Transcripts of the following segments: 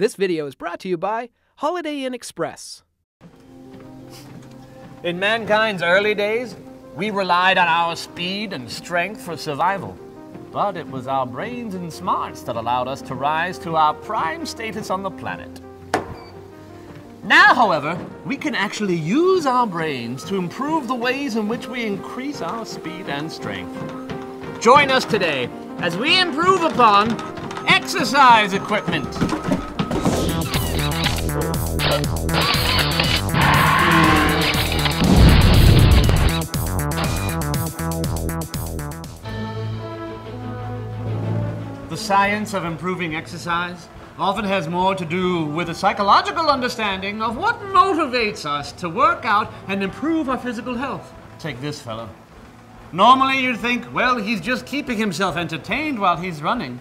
This video is brought to you by Holiday Inn Express. In mankind's early days, we relied on our speed and strength for survival. But it was our brains and smarts that allowed us to rise to our prime status on the planet. Now, however, we can actually use our brains to improve the ways in which we increase our speed and strength. Join us today as we improve upon exercise equipment. The science of improving exercise often has more to do with a psychological understanding of what motivates us to work out and improve our physical health. Take this fellow. Normally you'd think, well, he's just keeping himself entertained while he's running.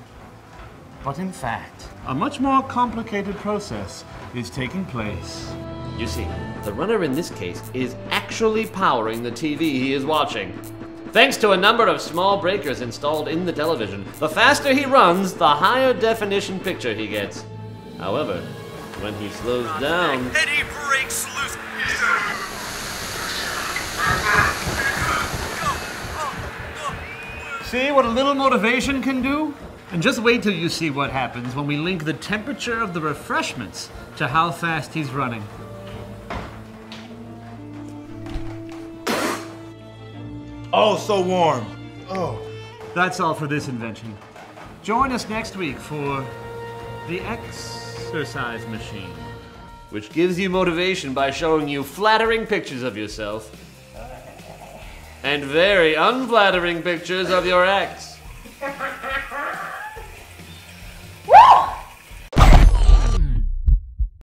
But in fact, a much more complicated process is taking place. You see, the runner in this case is actually powering the TV he is watching. Thanks to a number of small breakers installed in the television, the faster he runs, the higher definition picture he gets. However, when he slows down, And he breaks loose. See what a little motivation can do? And just wait till you see what happens when we link the temperature of the refreshments to how fast he's running. Oh, so warm. Oh. That's all for this invention. Join us next week for the exercise machine. which gives you motivation by showing you flattering pictures of yourself and very unflattering pictures of your ex.